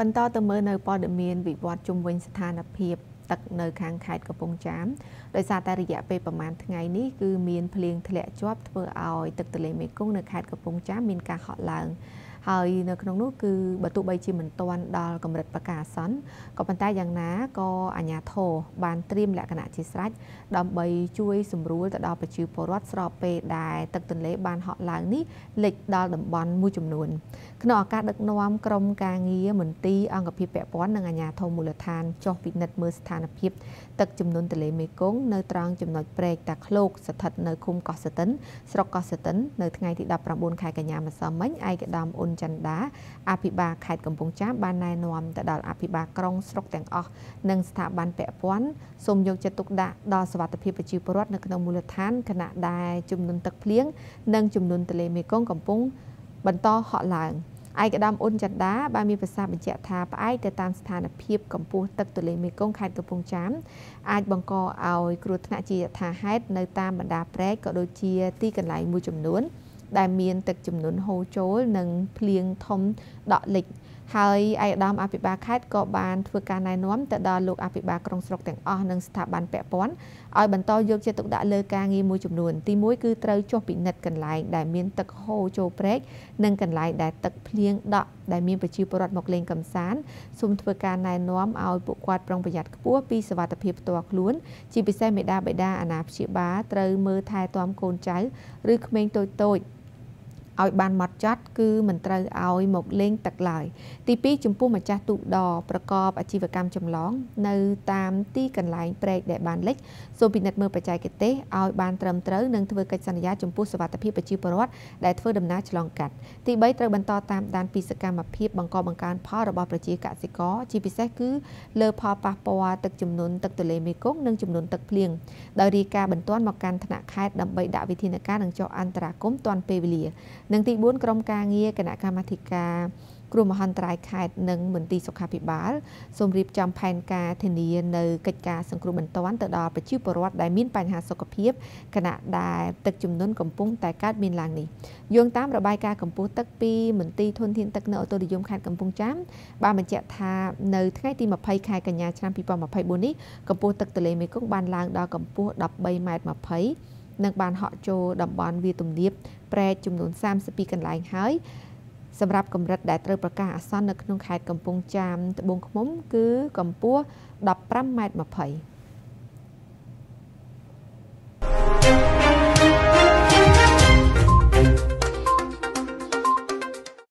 បន្តទៅមើលនៅព័ត៌មានវិវត្តជុំវិញស្ថានភាពទឹកនៅខាងខេត្តកំពង់ចាមដោយសារតែរយៈពេលប្រមាណថ្ងៃនេះគឺមានភ្លៀងធ្លាក់ជាប់ធ្វើឲ្យទឹកទន្លេមេគង្គនៅខេត្តកំពង់ចាមមានការហក់ឡើង ហើយនៅក្នុងនោះគឺបើទោះបីជាមិនទាន់ដល់កម្រិតប្រកាសអាសន្នក៏ប៉ុន្តែយ៉ាងណាក៏អាជ្ញាធរបានត្រៀមលក្ខណៈជាស្រេចដើម្បីជួយសម្រួលទៅដល់ប្រជាពលរដ្ឋស្របពេលដែលទឹកទន្លេបានហក់ឡើងនេះលិចដល់តំបន់មួយចំនួនក្នុងឱកាសដឹកនាំក្រុមការងារមន្ទីរអង្គភាពពាក់ព័ន្ធនិងអាជ្ញាធរមូលដ្ឋានចុះពិនិត្យមើលស្ថានភាពទឹកចំនួនទន្លេមេគង្គនៅត្រង់ចំណុចព្រែកតាឃ្លោកស្ថិតនៅឃុំកោះសតិនស្រុកកោះសតិននៅថ្ងៃទី19ខែកញ្ញាម្សិលមិញឯកឧត្តមអ៊ុនចន្ទដាអភិបាលខេត្តកំពង់ចាមបានណែនាំទៅដល់អភិបាលក្រុងស្រុកទាំងអស់និងស្ថាប័នពាក់ព័ន្ធសូមយកចិត្តទុកដាក់ដល់សុវត្ថិភាពប្រជាពលរដ្ឋនៅក្នុងមូលដ្ឋានគណៈដែលចំនួនទឹកភ្លៀងនិងចំនួនទន្លេមេគង្គកំពុងបន្តហក់ឡើងឯកឧត្តមអ៊ុនចន្ទដាបានមានប្រសាសន៍បញ្ជាក់ថាផ្អែកទៅតាមស្ថានភាពកម្ពស់ទឹកទន្លេមេគង្គខេត្តកំពង់ចាមអាចបង្កឲ្យគ្រោះថ្នាក់ជាយថាហេតុនៅតាមបណ្ដាព្រែកក៏ដូចជាទីកន្លែងមួយចំនួន ដែលមានទឹកចំនួនហូរចូលនិងភ្លៀងធំដក់លិច ហើយឯកឧត្តមអភិបាលខេត្តក៏បានធ្វើការណែនាំទៅដល់លោកអភិបាលក្រុងស្រុកទាំងអស់និងស្ថាប័នពាក់ព័ន្ធឲ្យបន្តយកចិត្តទុកដាក់លើការងារមួយចំនួនទី1គឺត្រូវចុះពិនិត្យកន្លែងដែលមានទឹកហូរចូលព្រែកនិងកន្លែងដែលទឹកភ្លៀងដក់ដែលមានប្រជាពលរដ្ឋមកលេងកម្សាន្តសូមធ្វើការណែនាំឲ្យពួកគាត់ប្រុងប្រយ័ត្នខ្ពស់ពីសុវត្ថិភាពផ្ទាល់ខ្លួនជាពិសេសមេដាបេដាអាណាព្យាបាលត្រូវមើលថែទាំកូនចៅឬក្មេងតូចតូច ឲ្យបានម៉ត់ចត់គឺមិនត្រូវឲ្យមកលេងទឹកឡើយទី2ចំពោះម្ចាស់ទូកដរប្រកបអាជីវកម្មចម្លង នៅតាមទីកន្លែងព្រែកដែលបានលិចសូមពិនិត្យមើលបច្ចេកទេសឲ្យបានត្រឹមត្រូវនិងធ្វើកិច្ចសន្យាចំពោះសុវត្ថិភាពប្រជាពលរដ្ឋដែលធ្វើដំណើរឆ្លងកាត់ទី3ត្រូវបន្តតាមដានពីសកម្មភាពបង្កបង្កើនផលរបស់ប្រជាកសិករជាពិសេសគឺលើផលប៉ះពាល់ទឹកចំនួនទឹកទន្លេមេគង្គនិងចំនួនទឹកភ្លៀងដោយរាយការណ៍បន្ទាន់មកកាន់ថ្នាក់ខេត្តដើម្បីដាក់វិធានការនិងចុះអន្តរាគមន៍ទាន់ពេលវេលានិងទី4ក្រុមការងារគណៈកម្មាធិការគ្រោះមហន្តរាយខេត្តនិងមន្ទីរសុខាភិបាលសូមរៀបចំផែនការធានានៅកិច្ចការសង្គ្រោះបន្ទាន់ទៅដល់ប្រជាពលរដ្ឋដែលមានបញ្ហាសុខភាពគណៈដែលទឹកជំនន់កំពុងតែកើតមានឡើងនេះយោងតាមរបាយការណ៍កម្ពស់ទឹកពីមន្ទីរធនធានទឹកនៅអូតូនិយមខេត្តកំពង់ចាមបានបញ្ជាក់ថានៅថ្ងៃទី20ខែកញ្ញាឆ្នាំ2024នេះកម្ពស់ទឹកទន្លេមេគង្គបានឡើងដល់កម្ពស់13ម៉ែត្រ20និងបានហក់ចូលតំបន់វាទំនាប ព្រែកចំនួន32កន្លែងហើយសម្រាប់កម្រិតដែលត្រូវប្រកាសអាសន្ននៅក្នុងខេត្តកំពង់ចាមត្បូងឃ្មុំ គឺកម្ពស់15ម៉ែត្រ20